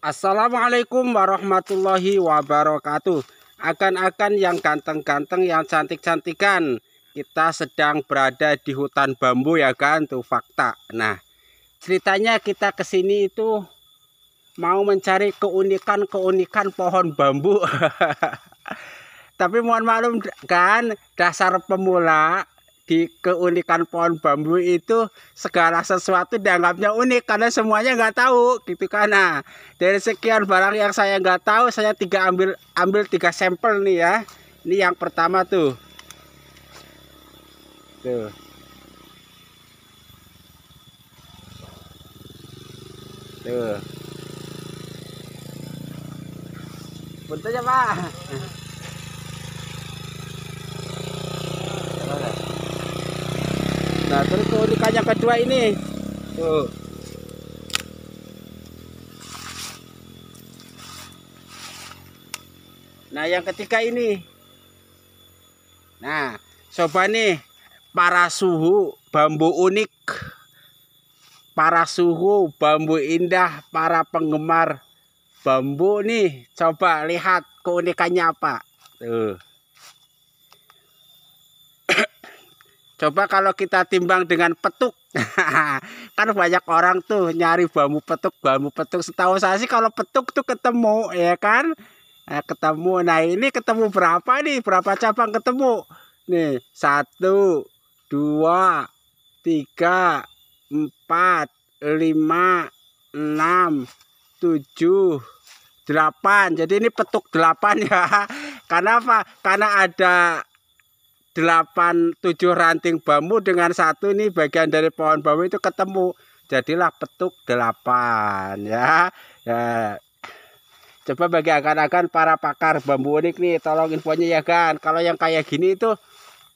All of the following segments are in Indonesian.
Assalamualaikum warahmatullahi wabarakatuh. Akan-akan yang ganteng-ganteng, yang cantik-cantikan. Kita sedang berada di hutan bambu ya kan, tuh fakta. Nah, ceritanya kita ke sini itu mau mencari keunikan-keunikan pohon bambu. Tapi mohon maklum kan, dasar pemula di keunikan pohon bambu itu segala sesuatu dianggapnya unik karena semuanya nggak tahu gitu kan? Nah dari sekian barang yang saya nggak tahu saya tiga ambil ambil tiga sampel nih ya. Ini yang pertama tuh. Tuh. Tuh. Bentuknya pak Nah, terus keunikan yang kedua ini. Tuh. Nah, yang ketiga ini. Nah, coba nih para suhu bambu unik. Para suhu bambu indah, para penggemar bambu nih, coba lihat keunikannya apa. Tuh. Coba kalau kita timbang dengan petuk. kan banyak orang tuh nyari bambu petuk, bambu petuk. Setahu saya sih kalau petuk tuh ketemu, ya kan? Nah, ketemu. Nah ini ketemu berapa nih? Berapa cabang ketemu? Nih, satu, dua, tiga, empat, lima, enam, tujuh, delapan. Jadi ini petuk delapan ya. Karena apa? Karena ada delapan tujuh ranting bambu dengan satu ini bagian dari pohon bambu itu ketemu. Jadilah petuk delapan ya. Ya. Coba bagi akan-akan para pakar bambu unik nih tolong infonya ya kan kalau yang kayak gini itu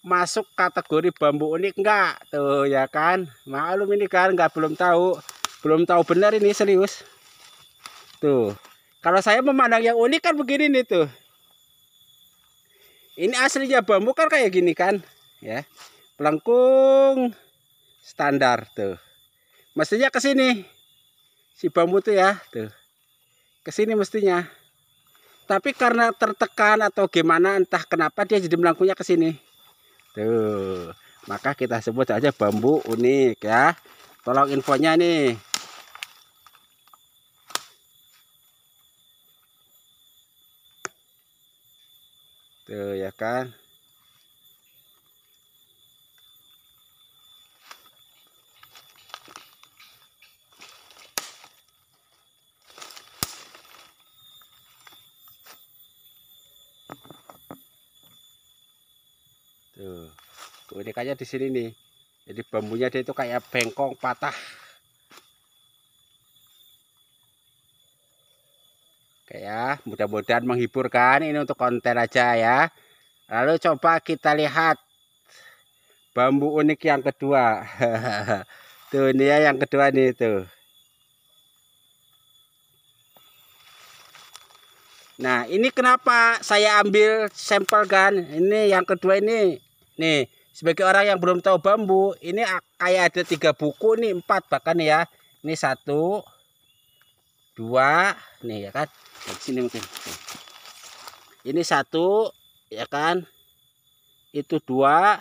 masuk kategori bambu unik enggak tuh ya kan? Maklum ini kan enggak belum tahu. Belum tahu benar ini serius. Tuh. Kalau saya memandang yang unik kan begini nih tuh ini aslinya bambu kan kayak gini kan? Ya. Pelengkung standar tuh. Mestinya ke sini. Si bambu tuh ya tuh. Ke sini mestinya. Tapi karena tertekan atau gimana entah kenapa dia jadi melengkungnya ke sini. Tuh. Maka kita sebut saja bambu unik ya. Tolong infonya nih tuh ya kan? Tuh keunikannya di sini nih. Jadi bambunya dia itu kayak bengkong patah Ya, mudah-mudahan menghibur kan ini untuk konten aja ya. Lalu coba kita lihat bambu unik yang kedua. tuh ini ya yang kedua nih tuh. Nah, ini kenapa saya ambil sampel kan? Ini yang kedua ini. Nih, sebagai orang yang belum tahu bambu, ini kayak ada tiga buku nih, empat bahkan ya. Ini satu, dua, nih ya kan di sini mungkin. Ini satu ya kan? Itu dua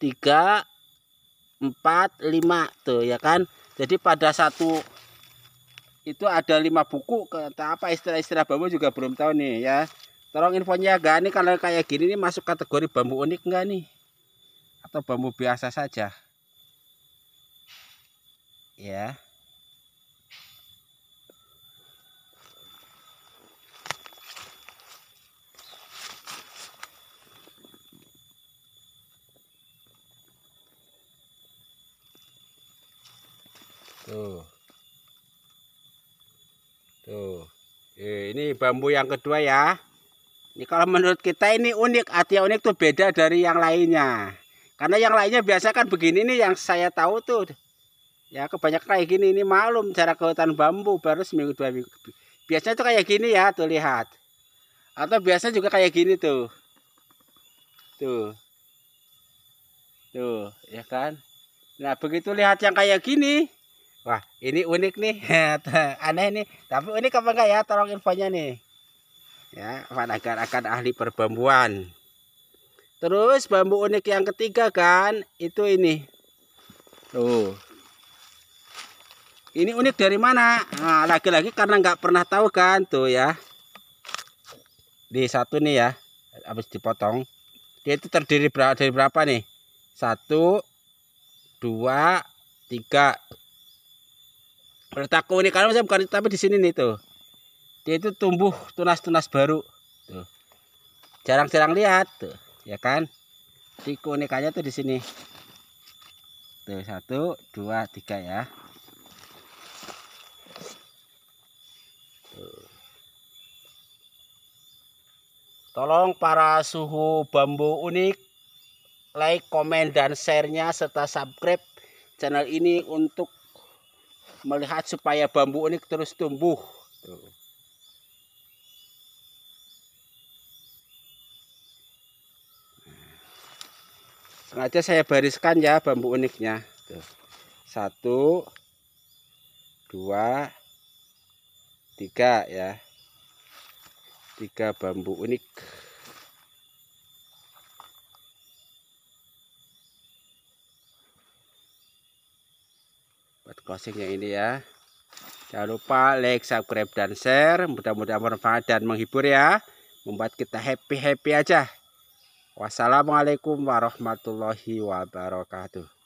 tiga empat lima tuh ya kan? Jadi pada satu itu ada lima buku kata apa istilah-istilah bambu juga belum tahu nih ya. Tolong infonya gak nih kalau kayak gini nih masuk kategori bambu unik enggak nih? Atau bambu biasa saja? Ya tuh. Tuh. Ini bambu yang kedua ya. Ini kalau menurut kita ini unik. Artinya unik tuh beda dari yang lainnya. Karena yang lainnya biasa kan begini nih yang saya tahu tuh. Ya kebanyakan kayak gini. Ini malum cara ke hutan bambu baru seminggu dua minggu. Biasanya tuh kayak gini ya tuh lihat. Atau biasa juga kayak gini tuh. Tuh. Tuh ya kan? Nah begitu lihat yang kayak gini Wah, ini unik nih. Aneh nih. Tapi unik apa enggak ya? Tolong infonya nih. Ya, Nagar akan ahli perbambuan. Terus bambu unik yang ketiga kan, itu ini. Tuh. Ini unik dari mana? Nah, lagi-lagi karena nggak pernah tahu kan, tuh ya. Di satu nih ya, habis dipotong. Dia itu terdiri dari berapa nih? Satu, dua, tiga, letakku ini kalau saya bukan tapi di sini nih tuh. Dia itu tumbuh tunas-tunas baru tuh. Jarang-jarang lihat tuh ya kan? Di keunikannya tuh di sini. Tuh satu dua tiga ya. Tolong para suhu bambu unik like komen dan sharenya serta subscribe channel ini untuk melihat supaya bambu ini terus tumbuh. Tuh. Sengaja saya bariskan ya bambu uniknya. Tuh. Satu, dua, tiga ya. Tiga bambu unik. Buat closingnya ini ya. Jangan lupa like subscribe dan share. Mudah-mudahan bermanfaat dan menghibur ya. Membuat kita happy happy aja. Wassalamualaikum warahmatullahi wabarakatuh